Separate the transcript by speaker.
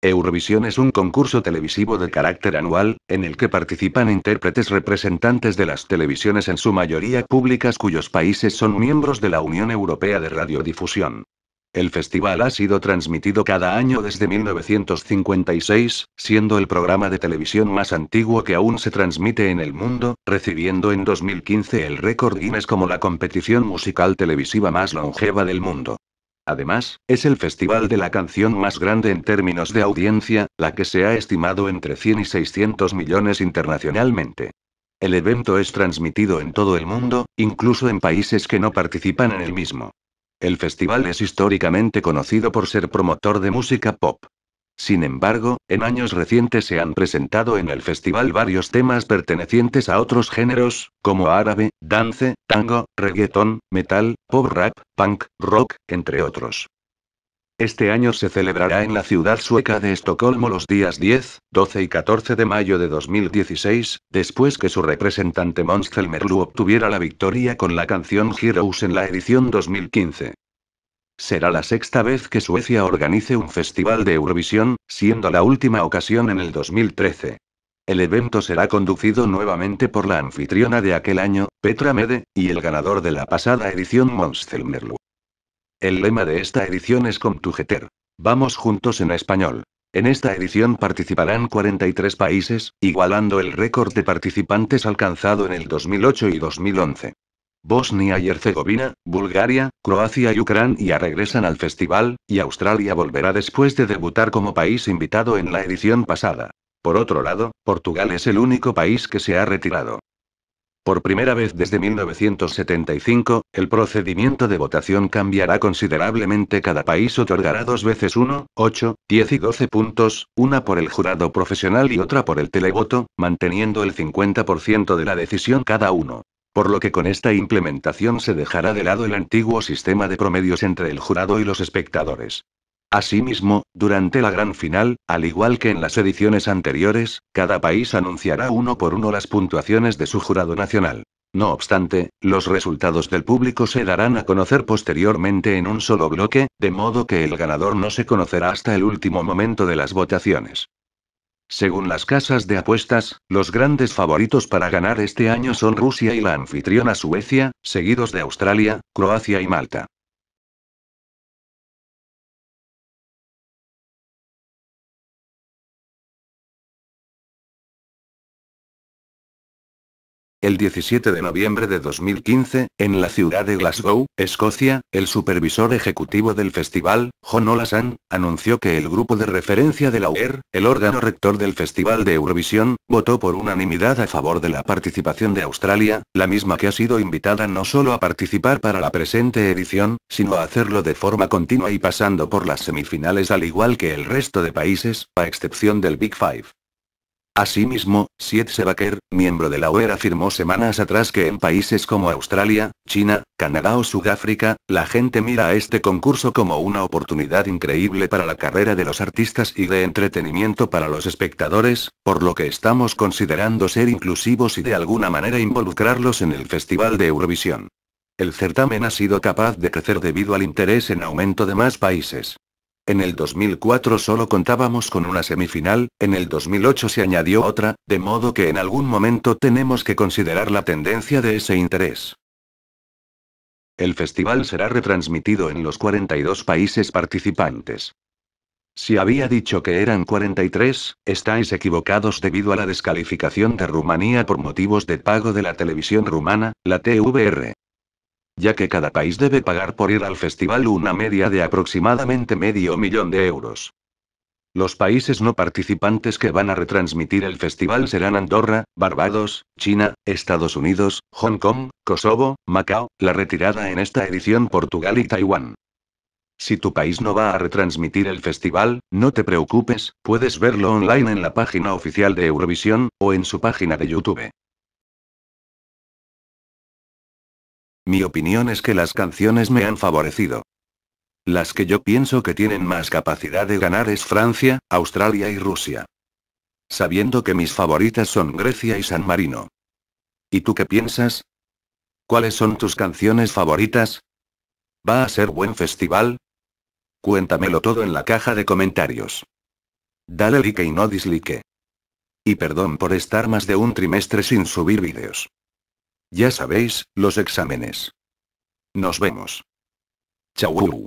Speaker 1: Eurovisión es un concurso televisivo de carácter anual, en el que participan intérpretes representantes de las televisiones en su mayoría públicas cuyos países son miembros de la Unión Europea de Radiodifusión. El festival ha sido transmitido cada año desde 1956, siendo el programa de televisión más antiguo que aún se transmite en el mundo, recibiendo en 2015 el récord Guinness como la competición musical televisiva más longeva del mundo. Además, es el festival de la canción más grande en términos de audiencia, la que se ha estimado entre 100 y 600 millones internacionalmente. El evento es transmitido en todo el mundo, incluso en países que no participan en el mismo. El festival es históricamente conocido por ser promotor de música pop. Sin embargo, en años recientes se han presentado en el festival varios temas pertenecientes a otros géneros, como árabe, dance, tango, reggaeton, metal, pop rap, punk, rock, entre otros. Este año se celebrará en la ciudad sueca de Estocolmo los días 10, 12 y 14 de mayo de 2016, después que su representante Måns Zelmerlöw obtuviera la victoria con la canción Heroes en la edición 2015. Será la sexta vez que Suecia organice un festival de Eurovisión, siendo la última ocasión en el 2013. El evento será conducido nuevamente por la anfitriona de aquel año, Petra Mede, y el ganador de la pasada edición Zelmerlöw. El lema de esta edición es Comtugeter. Vamos juntos en español. En esta edición participarán 43 países, igualando el récord de participantes alcanzado en el 2008 y 2011. Bosnia y Herzegovina, Bulgaria, Croacia y Ucrania regresan al festival, y Australia volverá después de debutar como país invitado en la edición pasada. Por otro lado, Portugal es el único país que se ha retirado. Por primera vez desde 1975, el procedimiento de votación cambiará considerablemente. Cada país otorgará dos veces 1, 8, 10 y 12 puntos, una por el jurado profesional y otra por el televoto, manteniendo el 50% de la decisión cada uno por lo que con esta implementación se dejará de lado el antiguo sistema de promedios entre el jurado y los espectadores. Asimismo, durante la gran final, al igual que en las ediciones anteriores, cada país anunciará uno por uno las puntuaciones de su jurado nacional. No obstante, los resultados del público se darán a conocer posteriormente en un solo bloque, de modo que el ganador no se conocerá hasta el último momento de las votaciones. Según las casas de apuestas, los grandes favoritos para ganar este año son Rusia y la anfitriona Suecia, seguidos de Australia, Croacia y Malta. El 17 de noviembre de 2015, en la ciudad de Glasgow, Escocia, el supervisor ejecutivo del festival, John Olasan, anunció que el grupo de referencia de la UER, el órgano rector del Festival de Eurovisión, votó por unanimidad a favor de la participación de Australia, la misma que ha sido invitada no solo a participar para la presente edición, sino a hacerlo de forma continua y pasando por las semifinales al igual que el resto de países, a excepción del Big Five. Asimismo, Siet Sebaker, miembro de la OER, afirmó semanas atrás que en países como Australia, China, Canadá o Sudáfrica, la gente mira a este concurso como una oportunidad increíble para la carrera de los artistas y de entretenimiento para los espectadores, por lo que estamos considerando ser inclusivos y de alguna manera involucrarlos en el Festival de Eurovisión. El certamen ha sido capaz de crecer debido al interés en aumento de más países. En el 2004 solo contábamos con una semifinal, en el 2008 se añadió otra, de modo que en algún momento tenemos que considerar la tendencia de ese interés. El festival será retransmitido en los 42 países participantes. Si había dicho que eran 43, estáis equivocados debido a la descalificación de Rumanía por motivos de pago de la televisión rumana, la TVR ya que cada país debe pagar por ir al festival una media de aproximadamente medio millón de euros. Los países no participantes que van a retransmitir el festival serán Andorra, Barbados, China, Estados Unidos, Hong Kong, Kosovo, Macao, la retirada en esta edición Portugal y Taiwán. Si tu país no va a retransmitir el festival, no te preocupes, puedes verlo online en la página oficial de Eurovisión, o en su página de YouTube. Mi opinión es que las canciones me han favorecido. Las que yo pienso que tienen más capacidad de ganar es Francia, Australia y Rusia. Sabiendo que mis favoritas son Grecia y San Marino. ¿Y tú qué piensas? ¿Cuáles son tus canciones favoritas? ¿Va a ser buen festival? Cuéntamelo todo en la caja de comentarios. Dale like y no dislike. Y perdón por estar más de un trimestre sin subir vídeos. Ya sabéis, los exámenes. Nos vemos. Chau.